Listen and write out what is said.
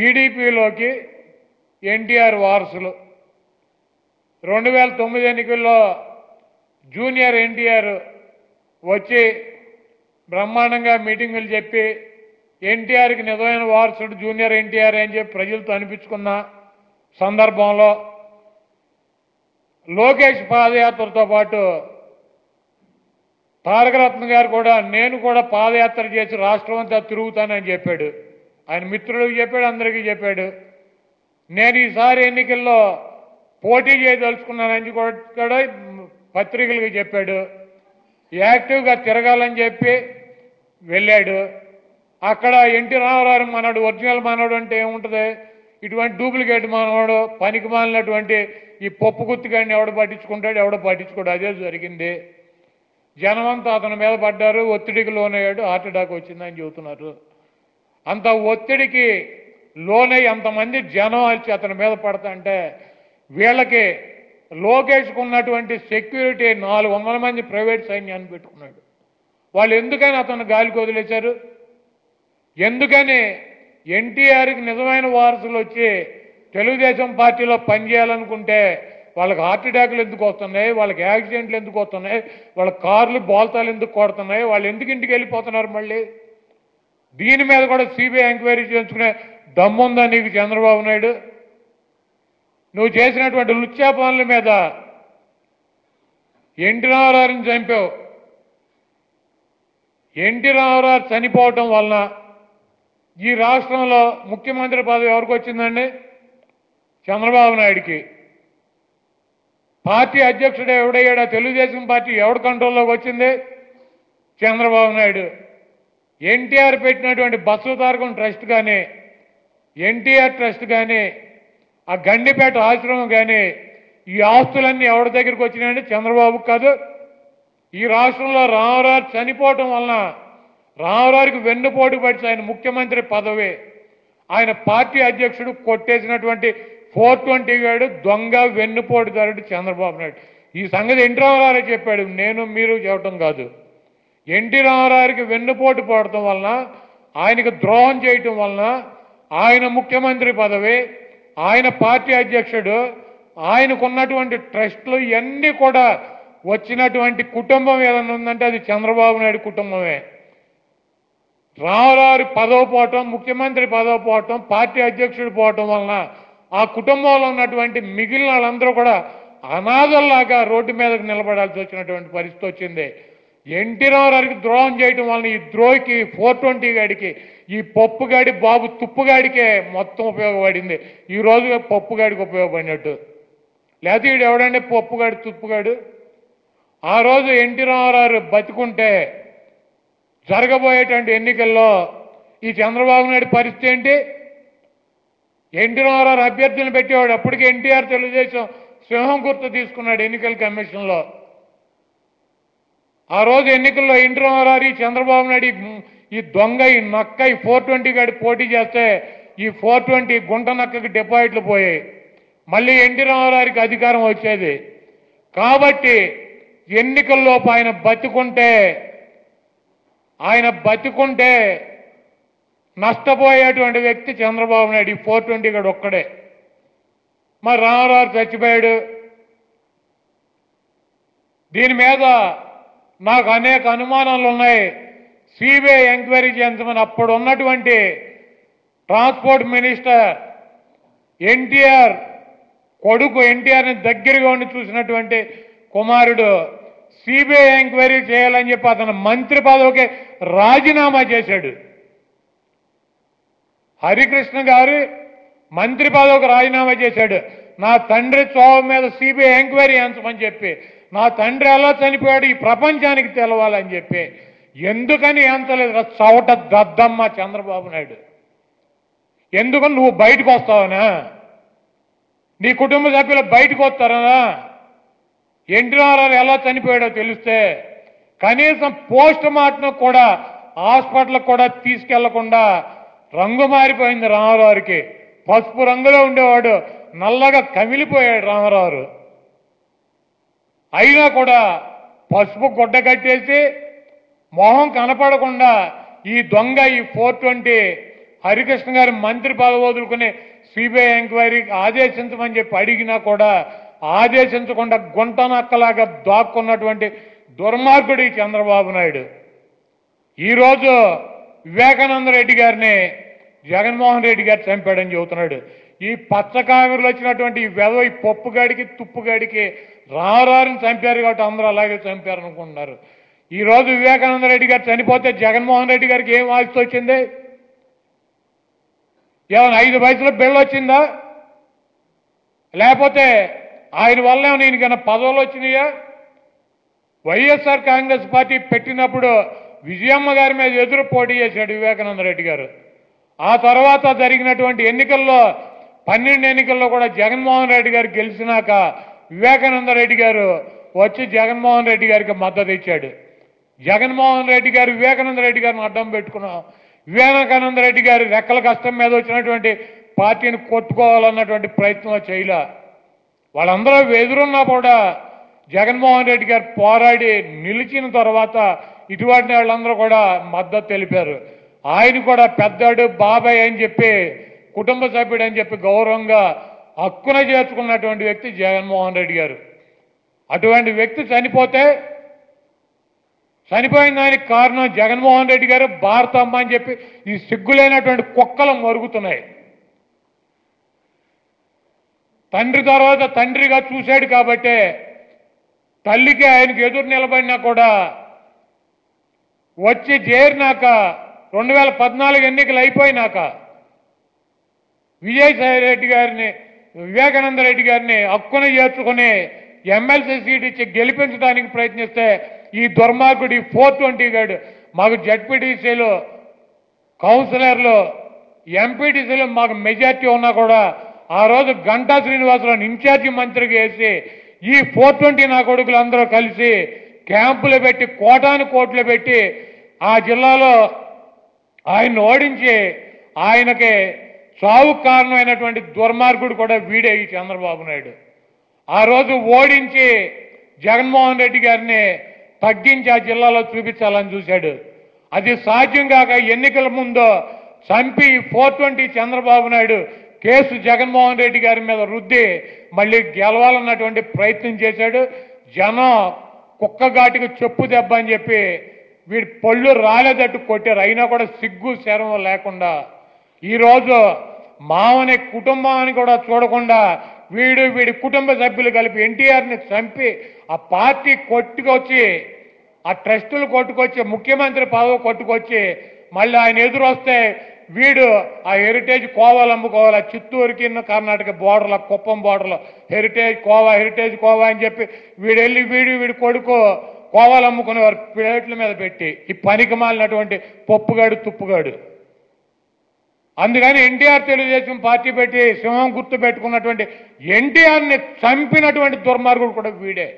టీడీపీలోకి ఎన్టీఆర్ వారసులు. రెండు వేల తొమ్మిది ఎన్నికల్లో జూనియర్ ఎన్టీఆర్ వచ్చి బ్రహ్మాండంగా మీటింగులు చెప్పి ఎన్టీఆర్కి నిజమైన వారసుడు జూనియర్ ఎన్టీఆర్ అని చెప్పి ప్రజలతో అనిపించుకున్న సందర్భంలో లోకేష్ పాదయాత్రతో పాటు తారకరత్న గారు కూడా నేను కూడా పాదయాత్ర చేసి రాష్ట్రం అంతా తిరుగుతానని చెప్పాడు. ఆయన మిత్రులకు చెప్పాడు అందరికీ చెప్పాడు. నేను ఈసారి ఎన్నికల్లో పోటీ చేయదలుచుకున్నానని కూడా కూడా పత్రికలకు చెప్పాడు. యాక్టివ్గా తిరగాలని చెప్పి వెళ్ళాడు. అక్కడ ఎన్టీ రామారావు మనోడు ఒరిజినల్ మనోడు అంటే ఏముంటుంది? ఇటువంటి డూప్లికేట్ మనవాడు పనికి మాలినటువంటి ఈ పప్పు గుత్తిగాడిని ఎవడు పట్టించుకుంటాడు ఎవడో పట్టించుకోడు. అదే జరిగింది. జనమంతా అతని మీద పడ్డారు. ఒత్తిడికి లోనయ్యాడు. హార్ట్ అటాక్ వచ్చిందని చెబుతున్నారు. అంత ఒత్తిడికి లోనై అంతమంది జనం వచ్చి అతని మీద పడతాంటే వీళ్ళకి లోకేష్కు ఉన్నటువంటి సెక్యూరిటీ నాలుగు వందల మంది ప్రైవేట్ సైన్యాన్ని పెట్టుకున్నాడు. వాళ్ళు ఎందుకని అతను గాలికి వదిలేశారు? ఎందుకని ఎన్టీఆర్కి నిజమైన వారసులు వచ్చి తెలుగుదేశం పార్టీలో పనిచేయాలనుకుంటే వాళ్ళకి హార్ట్ అటాక్లు ఎందుకు వస్తున్నాయి? వాళ్ళకి యాక్సిడెంట్లు ఎందుకు వస్తున్నాయి? వాళ్ళ కార్లు బోల్తాలు ఎందుకు కొడుతున్నాయి? వాళ్ళు ఎందుకు ఇంటికి వెళ్ళిపోతున్నారు మళ్ళీ? దీని మీద కూడా సిబిఐ ఎంక్వైరీ చేయించుకునే దమ్ముందా నీకు చంద్రబాబు నాయుడు? నువ్వు చేసినటువంటి లుచ్చా పనుల మీద ఎన్టీ రామారావుని చంపావు. ఎన్టీ రామారావు చనిపోవటం వలన ఈ రాష్ట్రంలో ముఖ్యమంత్రి పదవి ఎవరికి వచ్చిందండి? చంద్రబాబు నాయుడికి. పార్టీ అధ్యక్షుడు ఎవడయ్యాడా? తెలుగుదేశం పార్టీ ఎవడు కంట్రోల్లోకి వచ్చింది? చంద్రబాబు నాయుడు. ఎన్టీఆర్ పెట్టినటువంటి బస్సు తారకం ట్రస్ట్ కానీ ఎన్టీఆర్ ట్రస్ట్ కానీ ఆ గండిపేట ఆశ్రమం కానీ ఈ ఆస్తులన్నీ ఎవరి దగ్గరికి వచ్చినాయండి? చంద్రబాబు కాదు. ఈ రాష్ట్రంలో రామరాజు చనిపోవటం వలన రామారావుకి వెన్నుపోటు పడిచి ఆయన ముఖ్యమంత్రి పదవి. ఆయన పార్టీ అధ్యక్షుడు కొట్టేసినటువంటి ఫోర్ ట్వంటీ గాడు దొంగ వెన్నుపోటుదారుడు చంద్రబాబు నాయుడు. ఈ సంగతి ఎన్టీ రామారావు చెప్పాడు. నేను మీరు చెప్పటం కాదు. ఎన్టీ రామారావుకి వెన్నుపోటు పడటం వలన ఆయనకు ద్రోహం చేయటం వలన ఆయన ముఖ్యమంత్రి పదవి ఆయన పార్టీ అధ్యక్షుడు ఆయనకున్నటువంటి ట్రస్టులు ఇవన్నీ కూడా వచ్చినటువంటి కుటుంబం ఏదైనా ఉందంటే అది చంద్రబాబు నాయుడు కుటుంబమే. రామారావు పదవి పోవటం ముఖ్యమంత్రి పదవి పోవటం పార్టీ అధ్యక్షుడు పోవటం వలన ఆ కుటుంబంలో ఉన్నటువంటి మిగిలిన వాళ్ళందరూ కూడా అనాథల్లాగా రోడ్డు మీదకి నిలబడాల్సి వచ్చినటువంటి పరిస్థితి వచ్చింది. ఎన్టీ రామారావుకి ద్రోహం చేయటం వలన ఈ ద్రోహికి ఫోర్ ట్వంటీ గాడికి ఈ పప్పుగాడి బాబు తుప్పుగాడికే మొత్తం ఉపయోగపడింది. ఈ రోజు పప్పుగాడికి ఉపయోగపడినట్టు. లేకపోతే వీడు ఎవడంటే పప్పుగాడు తుప్పుగాడు ఆ రోజు ఎన్టీ రామారావు బతికుంటే జరగబోయేటువంటి ఎన్నికల్లో ఈ చంద్రబాబు నాయుడు పరిస్థితి ఏంటి? ఎన్టీ రామారావు అభ్యర్థులను పెట్టేవాడు అప్పటికే ఎన్టీఆర్ తెలుగుదేశం సింహం గుర్తు తీసుకున్నాడు ఎన్నికల కమిషన్లో. ఆ రోజు ఎన్నికల్లో ఎన్టీ చంద్రబాబు నాయుడు ఈ- దొంగ ఈ నక్క ఈ ఫోర్ ట్వంటీ గడి పోటీ చేస్తే ఈ ఫోర్ ట్వంటీ గుంట నక్కకి డిపాజిట్లు పోయాయి. మళ్ళీ ఎన్టీ రామారావుకి అధికారం వచ్చేది. కాబట్టి ఎన్నికల్లోపు ఆయన బతికుంటే ఆయన బతికుంటే నష్టపోయేటువంటి వ్యక్తి చంద్రబాబు నాయుడు. ఈ ఫోర్ ట్వంటీ గడు ఒక్కడే. మరి రామారావు చచ్చిపోయాడు. దీని మీద నాకు అనేక అనుమానాలు ఉన్నాయి. సిబిఐ ఎంక్వైరీ చేయించమని అప్పుడు ఉన్నటువంటి ట్రాన్స్పోర్ట్ మినిస్టర్ ఎన్టీఆర్ కొడుకు ఎన్టీఆర్ని దగ్గరగా ఉండి చూసినటువంటి కుమారుడు సిబిఐ ఎంక్వైరీ చేయాలని చెప్పి అతను మంత్రి పదవికి రాజీనామా చేశాడు. హరికృష్ణ గారు మంత్రి పదవికి రాజీనామా చేశాడు. నా తండ్రి చోవ మీద సిబిఐ ఎంక్వైరీ ఎంచమని చెప్పి నా తండ్రి ఎలా చనిపోయాడు ఈ ప్రపంచానికి తెలవాలని చెప్పి ఎందుకని ఎంతలేదు చవట దద్దమ్మ చంద్రబాబు నాయుడు. ఎందుకు నువ్వు బయటకు వస్తావనా? నీ కుటుంబ సభ్యులు బయటకు వస్తారనా? ఎన్టీ రామారావు ఎలా చనిపోయాడో తెలిస్తే కనీసం పోస్ట్ మార్టం కూడా హాస్పిటల్కి కూడా తీసుకెళ్ళకుండా రంగు మారిపోయింది రామారావుకి. పసుపు రంగులో ఉండేవాడు నల్లగా కమిలిపోయాడు రామారావు. అయినా కూడా పసుపు గుడ్డ కట్టేసి మొహం కనపడకుండా ఈ దొంగ ఈ ఫోర్ ట్వంటీ హరికృష్ణ గారి మంత్రి పదవి వదులుకుని సిబిఐ ఎంక్వైరీకి ఆదేశించమని చెప్పి అడిగినా కూడా ఆదేశించకుండా గుంటనక్కలాగా దాక్కున్నటువంటి దుర్మార్గుడు ఈ చంద్రబాబు నాయుడు. ఈరోజు వివేకానంద రెడ్డి గారిని జగన్మోహన్ రెడ్డి గారు చంపాడని చెబుతున్నాడు. ఈ పచ్చ పచ్చకామెరలు వచ్చినటువంటి ఈ వెధవ ఈ పప్పుగాడికి తుప్పుగాడికి రారారిని చంపారు కాబట్టి అందరూ అలాగే చంపారు అనుకుంటున్నారు ఈ రోజు వివేకానంద రెడ్డి గారు చనిపోతే జగన్మోహన్ రెడ్డి గారికి ఏం ఆస్తి వచ్చింది? ఏమైనా ఐదు వయసులో బిళ్ళ వచ్చిందా? లేకపోతే ఆయన వల్ల ఏమైనా ఈయనకైనా పదవులు వచ్చినాయా? వైఎస్ఆర్ కాంగ్రెస్ పార్టీ పెట్టినప్పుడు విజయమ్మ గారి మీద ఎదురు పోటీ చేశాడు వివేకానంద రెడ్డి గారు. ఆ తర్వాత జరిగినటువంటి ఎన్నికల్లో పన్నెండు ఎన్నికల్లో కూడా జగన్మోహన్ రెడ్డి గారు గెలిచినాక వివేకానంద రెడ్డి గారు వచ్చి జగన్మోహన్ రెడ్డి గారికి మద్దతు ఇచ్చాడు. జగన్మోహన్ రెడ్డి గారు వివేకానంద రెడ్డి గారిని అడ్డం పెట్టుకున్నాం. వివేకానంద రెడ్డి గారు రెక్కల కష్టం మీద వచ్చినటువంటి పార్టీని కొట్టుకోవాలన్నటువంటి ప్రయత్నం చేయలే. వాళ్ళందరూ ఎదురున్నా కూడా జగన్మోహన్ రెడ్డి గారు పోరాడి నిలిచిన తర్వాత ఇటువంటి వాళ్ళందరూ కూడా మద్దతు తెలిపారు. ఆయన కూడా పెద్దాడు బాబాయ్ అని చెప్పి కుటుంబ సభ్యుడు అని చెప్పి గౌరవంగా హక్కున చేర్చుకున్నటువంటి వ్యక్తి జగన్మోహన్ రెడ్డి గారు. అటువంటి వ్యక్తి చనిపోతే చనిపోయిన దానికి కారణం జగన్మోహన్ రెడ్డి గారు భారతమ్మ అని చెప్పి ఈ సిగ్గులైనటువంటి కుక్కలు మరుగుతున్నాయి. తండ్రి తర్వాత తండ్రిగా చూశాడు కాబట్టే తల్లికి ఆయనకు ఎదురు నిలబడినా కూడా వచ్చి చేరినాక రెండు వేల పద్నాలుగు ఎన్నికలు అయిపోయినాక విజయసాయి రెడ్డి గారిని వివేకానంద రెడ్డి గారిని హక్కున చేర్చుకుని ఎమ్మెల్సీ సీట్ ఇచ్చి గెలిపించడానికి ప్రయత్నిస్తే ఈ దుర్మార్గుడు ఈ ఫోర్ ట్వంటీ గడు. మాకు జడ్పీటీసీలు కౌన్సిలర్లు ఎంపీటీసీలు మాకు మెజార్టీ ఉన్నా కూడా ఆ రోజు గంటా శ్రీనివాసరావు ఇన్ఛార్జి మంత్రికి వేసి ఈ ఫోర్ ట్వంటీ నా కొడుకులు అందరూ కలిసి క్యాంపులు పెట్టి కోటాను కోట్లు పెట్టి ఆ జిల్లాలో ఆయన్ని ఓడించి ఆయనకి చావు కారణమైనటువంటి దుర్మార్గుడు కూడా వీడే ఈ చంద్రబాబు నాయుడు. ఆ రోజు ఓడించి జగన్మోహన్ రెడ్డి గారిని తగ్గించి ఆ జిల్లాలో చూపించాలని చూశాడు. అది సాధ్యం కాక ఎన్నికల ముందు చంపి four twenty Chandrababu Naidu case Jaganmohan Reddy గారి మీద రుద్ది మళ్ళీ గెలవాలన్నటువంటి ప్రయత్నం చేశాడు. జనం కుక్కగాటికి చెప్పు దెబ్బ అని చెప్పి వీడి పళ్ళు రాలేదట్టు కొట్టారు. అయినా కూడా సిగ్గు శరం లేకుండా. ఈరోజు మామని కుటుంబాన్ని కూడా చూడకుండా వీడు వీడి కుటుంబ సభ్యులు కలిపి ఎన్టీఆర్ని చంపి ఆ పార్టీ కొట్టుకొచ్చి ఆ ట్రస్టులు కొట్టుకొచ్చి ముఖ్యమంత్రి పదవి కొట్టుకొచ్చి మళ్ళీ ఆయన ఎదురు వస్తే వీడు ఆ హెరిటేజ్ కోవాలు అమ్ముకోవాలి. ఆ చిత్తూరుకి కర్ణాటక బోర్డర్లో కుప్పం బోర్డర్లో హెరిటేజ్ కోవా హెరిటేజ్ కోవా అని చెప్పి వీడు వెళ్ళి వీడు వీడి కొడుకు కోవాలు అమ్ముకునేవారు. ప్లేట్ల మీద పెట్టి ఈ పనికి మాలినటువంటి పప్పుగాడు తుప్పుగాడు. అందుకని ఎన్టీఆర్ తెలుగుదేశం పార్టీ పెట్టి సింహం గుర్తు పెట్టుకున్నటువంటి ఎన్టీఆర్ని చంపినటువంటి దుర్మార్గుడు కూడా వీడే.